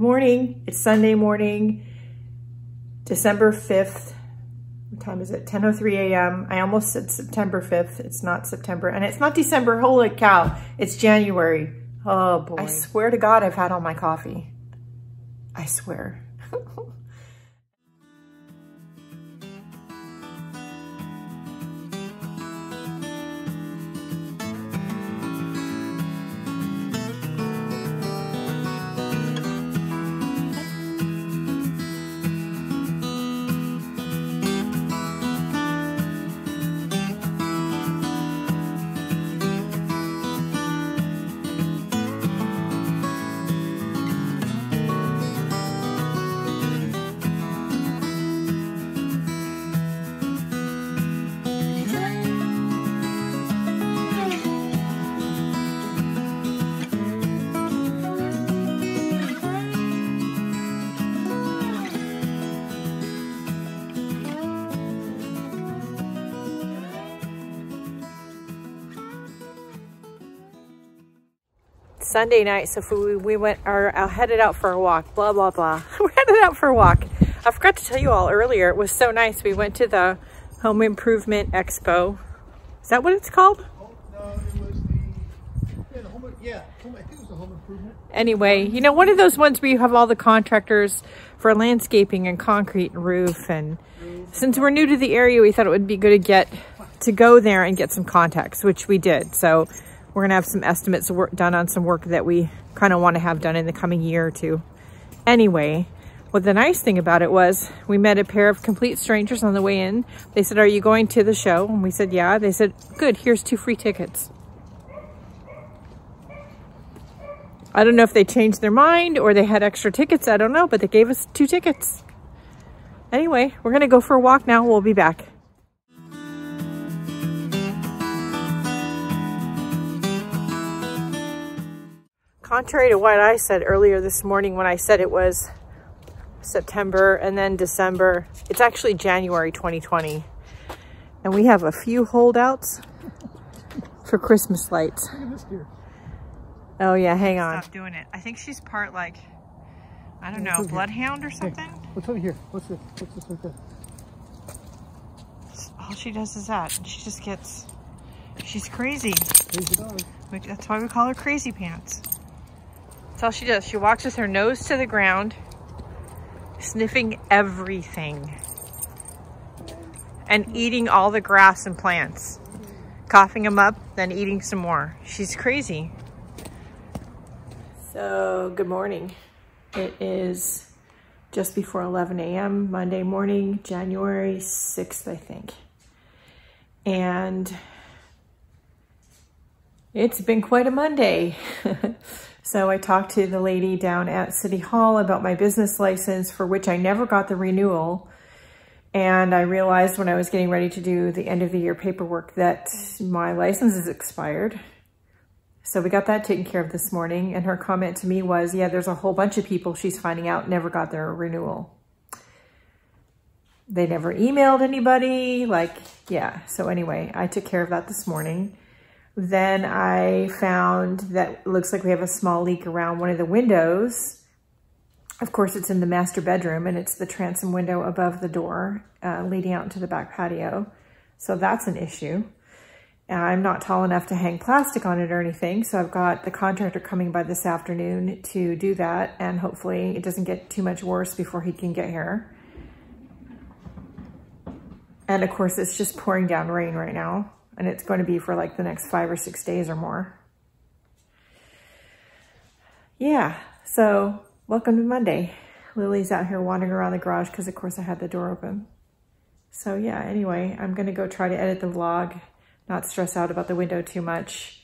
Morning. It's Sunday morning, December 5th. What time is it? 10.03 a.m. I almost said September 5th. It's not September. And it's not December. Holy cow. It's January. Oh boy. I swear to God I've had all my coffee. I swear. Sunday night, so we, we went, are uh, headed out for a walk, blah, blah, blah. We're headed out for a walk. I forgot to tell you all earlier, it was so nice. We went to the Home Improvement Expo. Is that what it's called? Oh, no, it was the, yeah, the home, yeah, home, I think it was the home improvement. Anyway, you know, one of those ones where you have all the contractors for landscaping and concrete and roof. And since we're new to the area, we thought it would be good to get, to go there and get some contacts, which we did. So we're gonna have some estimates work done on some work that we kind of want to have done in the coming year or two. Anyway, what the nice thing about it was we met a pair of complete strangers on the way in. They said, are you going to the show? And we said, yeah. They said, good, here's two free tickets. I don't know if they changed their mind or they had extra tickets. I don't know, but they gave us two tickets. Anyway, we're going to go for a walk now. We'll be back. Contrary to what I said earlier this morning when I said it was September and then December, it's actually January 2020. And we have a few holdouts for Christmas lights. Oh yeah, hang on. Stop doing it. I think she's part like, I don't know, bloodhound or something. Hey, what's over here? What's this? What's this right there? All she does is that. She just gets, she's crazy. Crazy dog. That's why we call her Crazy Pants. That's all she does. She walks with her nose to the ground, sniffing everything and eating all the grass and plants. Coughing them up, then eating some more. She's crazy. So, good morning. It is just before 11 a.m. Monday morning, January 6th, I think. And it's been quite a Monday. So I talked to the lady down at City Hall about my business license for which I never got the renewal. And I realized when I was getting ready to do the end of the year paperwork that my license is expired. So we got that taken care of this morning. And her comment to me was, yeah, there's a whole bunch of people she's finding out never got their renewal. They never emailed anybody. Like, yeah. So anyway, I took care of that this morning. Then I found that looks like we have a small leak around one of the windows. Of course, it's in the master bedroom and it's the transom window above the door uh, leading out into the back patio. So that's an issue. I'm not tall enough to hang plastic on it or anything. So I've got the contractor coming by this afternoon to do that. And hopefully it doesn't get too much worse before he can get here. And of course, it's just pouring down rain right now and it's going to be for like the next five or six days or more. Yeah, so welcome to Monday. Lily's out here wandering around the garage because of course I had the door open. So yeah, anyway, I'm going to go try to edit the vlog, not stress out about the window too much.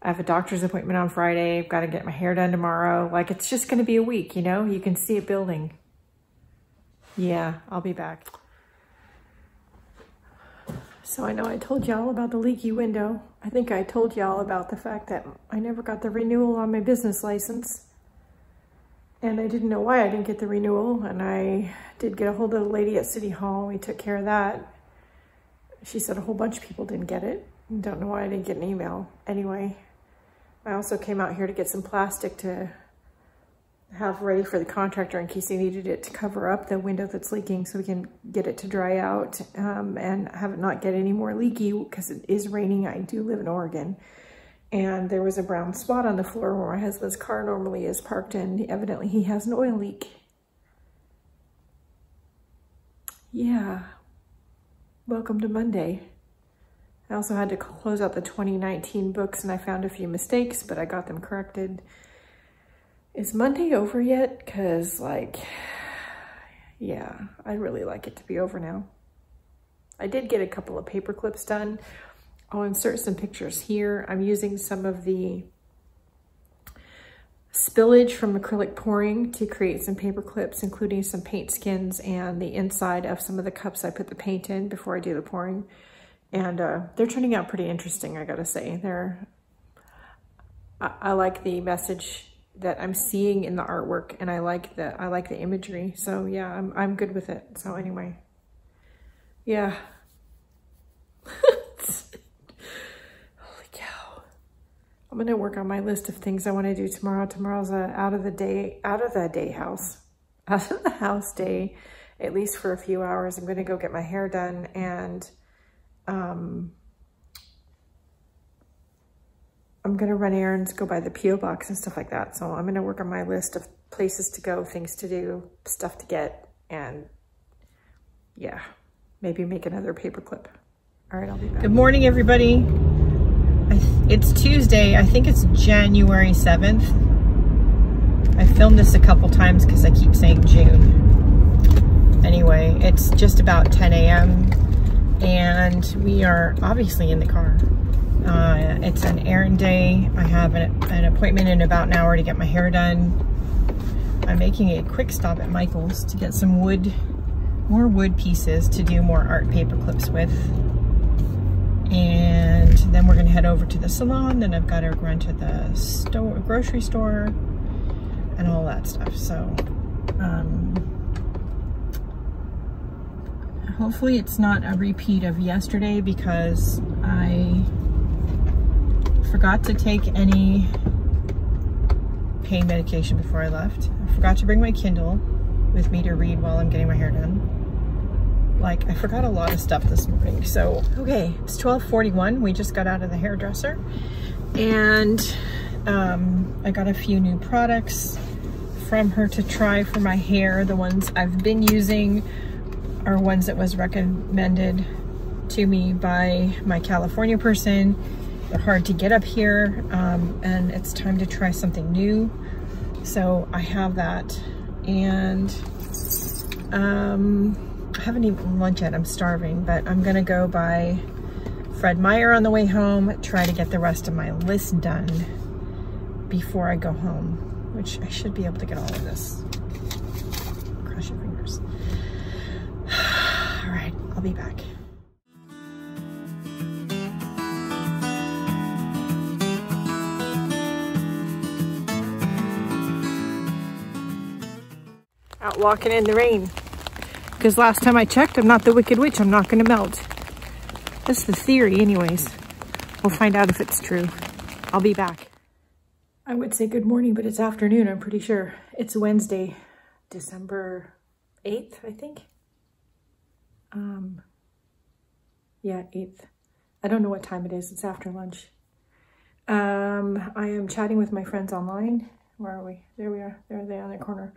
I have a doctor's appointment on Friday. I've got to get my hair done tomorrow. Like it's just going to be a week, you know? You can see it building. Yeah, I'll be back. So I know I told y'all about the leaky window. I think I told y'all about the fact that I never got the renewal on my business license. And I didn't know why I didn't get the renewal. And I did get a hold of the lady at City Hall. We took care of that. She said a whole bunch of people didn't get it. Don't know why I didn't get an email. Anyway, I also came out here to get some plastic to have ready for the contractor in case they needed it to cover up the window that's leaking so we can get it to dry out um, and have it not get any more leaky because it is raining. I do live in Oregon. And there was a brown spot on the floor where my husband's car normally is parked in. Evidently he has an oil leak. Yeah. Welcome to Monday. I also had to close out the 2019 books and I found a few mistakes, but I got them corrected. Is Monday over yet? Because, like, yeah, I'd really like it to be over now. I did get a couple of paper clips done. I'll insert some pictures here. I'm using some of the spillage from acrylic pouring to create some paper clips, including some paint skins and the inside of some of the cups I put the paint in before I do the pouring. And uh, they're turning out pretty interesting, I gotta say. They're, I, I like the message that I'm seeing in the artwork and I like the I like the imagery. So yeah, I'm I'm good with it. So anyway. Yeah. Holy cow. I'm gonna work on my list of things I want to do tomorrow. Tomorrow's a out of the day out of the day house. Out of the house day, at least for a few hours. I'm gonna go get my hair done and um To run errands, go by the P.O. box and stuff like that. So I'm to work on my list of places to go, things to do, stuff to get, and yeah, maybe make another paperclip. All right, I'll be back. Good morning, everybody. It's Tuesday. I think it's January 7th. I filmed this a couple times because I keep saying June. Anyway, it's just about 10 a.m. and we are obviously in the car. Uh, it's an errand day. I have an, an, appointment in about an hour to get my hair done. I'm making a quick stop at Michael's to get some wood, more wood pieces to do more art paper clips with. And then we're gonna head over to the salon. Then I've got to run to the store, grocery store and all that stuff. So, um, hopefully it's not a repeat of yesterday because I forgot to take any pain medication before I left. I forgot to bring my Kindle with me to read while I'm getting my hair done. Like, I forgot a lot of stuff this morning. So, okay, it's 1241. We just got out of the hairdresser. And um, I got a few new products from her to try for my hair. The ones I've been using are ones that was recommended to me by my California person hard to get up here um, and it's time to try something new. So I have that and um, I haven't eaten lunch yet. I'm starving, but I'm gonna go by Fred Meyer on the way home, try to get the rest of my list done before I go home, which I should be able to get all of this. Cross your fingers. All right, I'll be back. Out walking in the rain. Because last time I checked, I'm not the Wicked Witch. I'm not going to melt. That's the theory anyways. We'll find out if it's true. I'll be back. I would say good morning, but it's afternoon, I'm pretty sure. It's Wednesday, December 8th, I think. Um, yeah, 8th. I don't know what time it is. It's after lunch. Um, I am chatting with my friends online. Where are we? There we are. There they are in the corner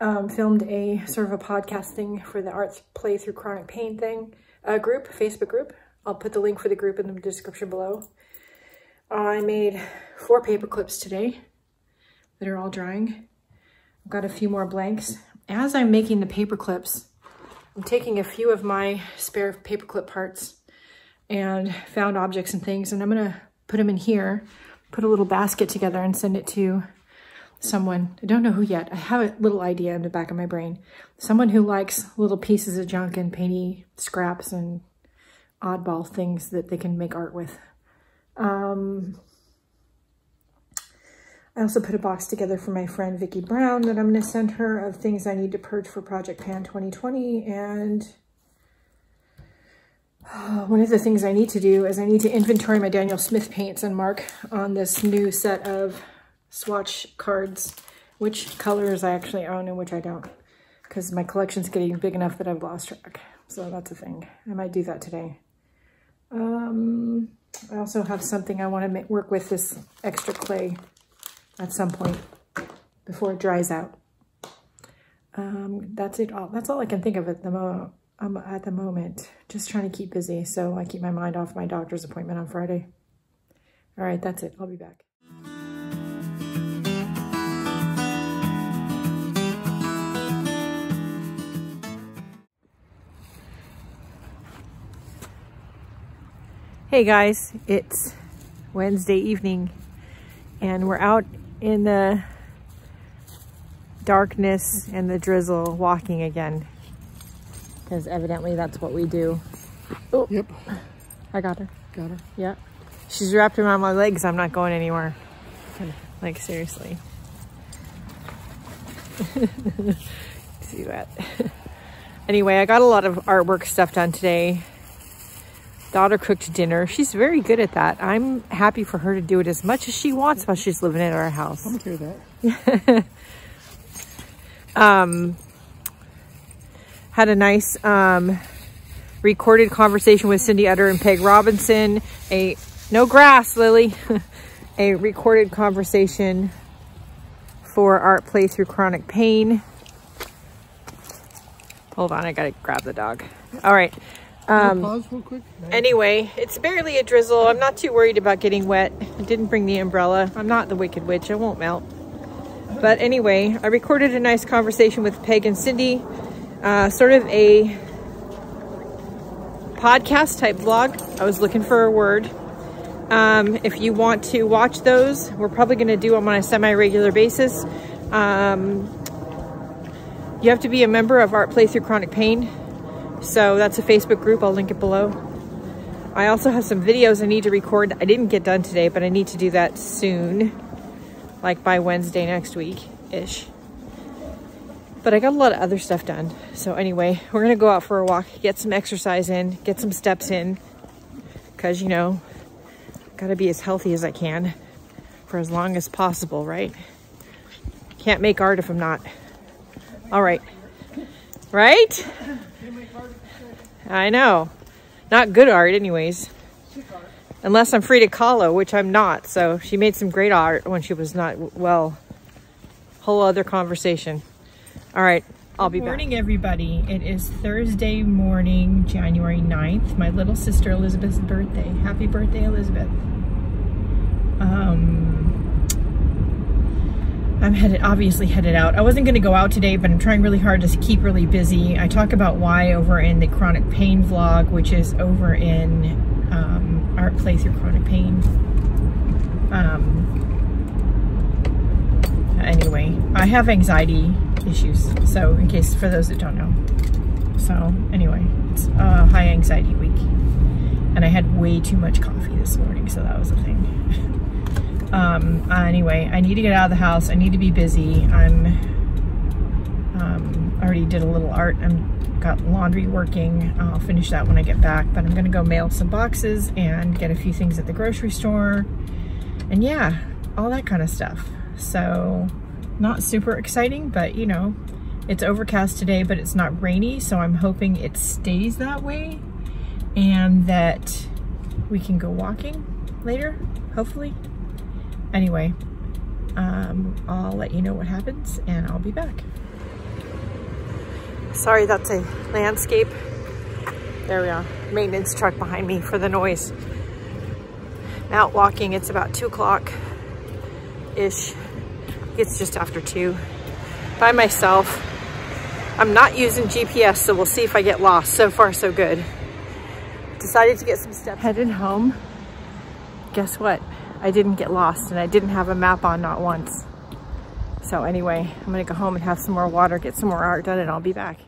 um, filmed a sort of a podcast thing for the Arts Play Through Chronic Pain thing, a group, Facebook group. I'll put the link for the group in the description below. I made four paper clips today that are all drying. I've got a few more blanks. As I'm making the paper clips, I'm taking a few of my spare paperclip parts and found objects and things, and I'm gonna put them in here, put a little basket together and send it to someone, I don't know who yet, I have a little idea in the back of my brain. Someone who likes little pieces of junk and painty scraps and oddball things that they can make art with. Um, I also put a box together for my friend Vicki Brown that I'm going to send her of things I need to purge for Project Pan 2020. And uh, one of the things I need to do is I need to inventory my Daniel Smith paints and mark on this new set of swatch cards which colors I actually own and which I don't. Because my collection's getting big enough that I've lost track. So that's a thing. I might do that today. Um, I also have something I want to work with this extra clay at some point before it dries out. Um, that's it all. That's all I can think of at the moment. I'm at the moment just trying to keep busy so I keep my mind off my doctor's appointment on Friday. All right, that's it. I'll be back. Hey guys, it's Wednesday evening and we're out in the darkness and the drizzle walking again because evidently that's what we do. Oh, yep. I got her. Got her. Yeah. She's wrapped around my legs. I'm not going anywhere. Like seriously. See that? anyway, I got a lot of artwork stuff done today daughter cooked dinner. She's very good at that. I'm happy for her to do it as much as she wants while she's living in our house. I'm okay with that. um, had a nice um, recorded conversation with Cindy Utter and Peg Robinson. A no grass, Lily. a recorded conversation for art play through chronic pain. Hold on, I gotta grab the dog. All right. Um, pause real quick? Anyway, it's barely a drizzle. I'm not too worried about getting wet. I didn't bring the umbrella. I'm not the Wicked Witch. I won't melt. But anyway, I recorded a nice conversation with Peg and Cindy. Uh, sort of a podcast type vlog. I was looking for a word. Um, if you want to watch those, we're probably going to do them on a semi-regular basis. Um, you have to be a member of Art Play Through Chronic Pain so that's a Facebook group. I'll link it below. I also have some videos I need to record. I didn't get done today, but I need to do that soon, like by Wednesday next week-ish. But I got a lot of other stuff done. So anyway, we're gonna go out for a walk, get some exercise in, get some steps in, because you know, gotta be as healthy as I can for as long as possible, right? Can't make art if I'm not. All right, right? I know. Not good art anyways. Unless I'm Frida Kahlo, which I'm not. So she made some great art when she was not well. Whole other conversation. All right. I'll be Good morning, back. everybody. It is Thursday morning, January 9th. My little sister Elizabeth's birthday. Happy birthday, Elizabeth. Um, I'm headed, obviously headed out. I wasn't going to go out today, but I'm trying really hard to keep really busy. I talk about why over in the chronic pain vlog, which is over in um, Art Play Through Chronic Pain. Um, anyway, I have anxiety issues. So in case, for those that don't know. So anyway, it's a high anxiety week. And I had way too much coffee this morning, so that was a thing. Um, uh, anyway, I need to get out of the house. I need to be busy. I'm um, already did a little art. I'm got laundry working. I'll finish that when I get back. But I'm gonna go mail some boxes and get a few things at the grocery store. And yeah, all that kind of stuff. So not super exciting, but you know, it's overcast today, but it's not rainy. So I'm hoping it stays that way and that we can go walking later, hopefully. Anyway, um, I'll let you know what happens and I'll be back. Sorry, that's a landscape. There we are. Maintenance truck behind me for the noise. Out walking, it's about two o'clock-ish. It's just after two. By myself. I'm not using GPS, so we'll see if I get lost. So far, so good. Decided to get some steps. Headed home. Guess what? I didn't get lost and I didn't have a map on not once. So anyway, I'm gonna go home and have some more water, get some more art done and I'll be back.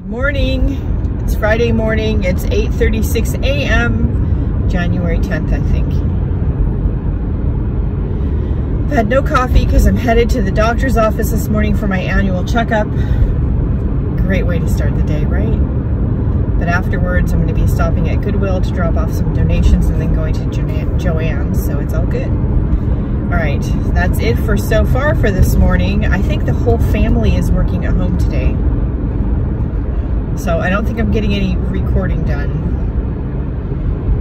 Morning. It's Friday morning. It's 8.36 a.m. January 10th, I think. I've had no coffee because I'm headed to the doctor's office this morning for my annual checkup. Great way to start the day, right? But afterwards, I'm going to be stopping at Goodwill to drop off some donations and then going to jo Joann's, so it's all good. All right, that's it for so far for this morning. I think the whole family is working at home today. So I don't think I'm getting any recording done.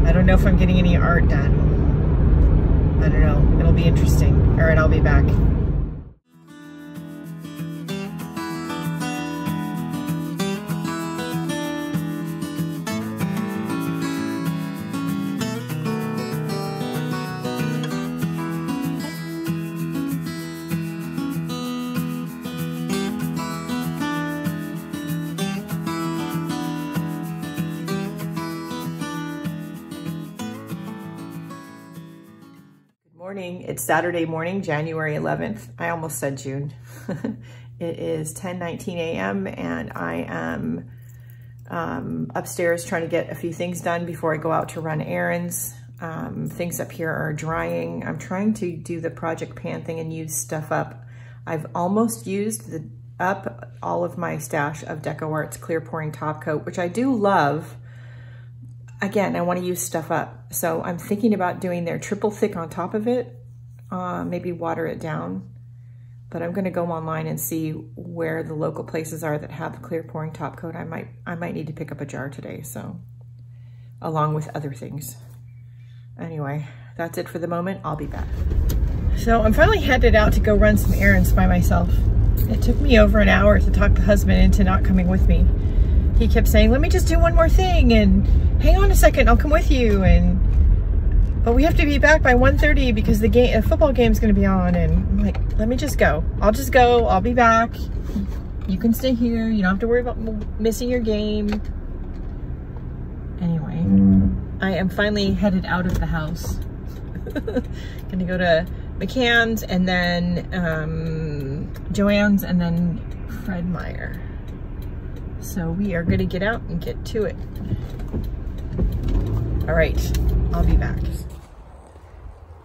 I don't know if I'm getting any art done. I don't know. It'll be interesting. All right, I'll be back. It's Saturday morning, January 11th. I almost said June. it is 10:19 a.m. and I am um, upstairs trying to get a few things done before I go out to run errands. Um, things up here are drying. I'm trying to do the Project Pan thing and use stuff up. I've almost used the up all of my stash of DecoArt's clear pouring top coat, which I do love again, I want to use stuff up. So I'm thinking about doing their triple thick on top of it, uh, maybe water it down. But I'm going to go online and see where the local places are that have clear pouring top coat. I might, I might need to pick up a jar today, so along with other things. Anyway, that's it for the moment. I'll be back. So I'm finally headed out to go run some errands by myself. It took me over an hour to talk the husband into not coming with me he kept saying, let me just do one more thing and hang on a second, I'll come with you. And but we have to be back by 1.30 because the game, a football game is going to be on. And I'm like, let me just go. I'll just go. I'll be back. You can stay here. You don't have to worry about missing your game. Anyway, I am finally headed out of the house. Gonna go to McCann's and then um, Joann's and then Fred Meyer. So we are gonna get out and get to it. All right, I'll be back.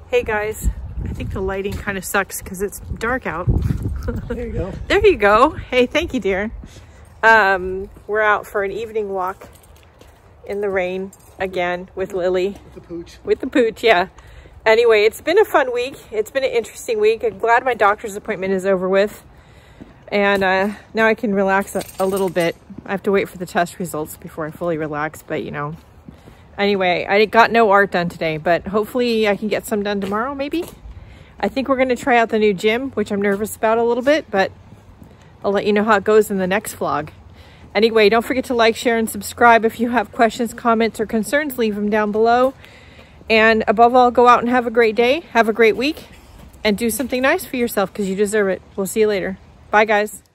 Hey guys, I think the lighting kind of sucks because it's dark out. there you go. there you go. Hey, thank you, dear. Um, we're out for an evening walk in the rain again with Lily. With the pooch. With the pooch, yeah. Anyway, it's been a fun week. It's been an interesting week. I'm glad my doctor's appointment is over with. And uh, now I can relax a, a little bit. I have to wait for the test results before I fully relax, but you know. Anyway, I got no art done today, but hopefully I can get some done tomorrow, maybe. I think we're gonna try out the new gym, which I'm nervous about a little bit, but I'll let you know how it goes in the next vlog. Anyway, don't forget to like, share, and subscribe. If you have questions, comments, or concerns, leave them down below. And above all, go out and have a great day, have a great week, and do something nice for yourself because you deserve it. We'll see you later. Bye, guys.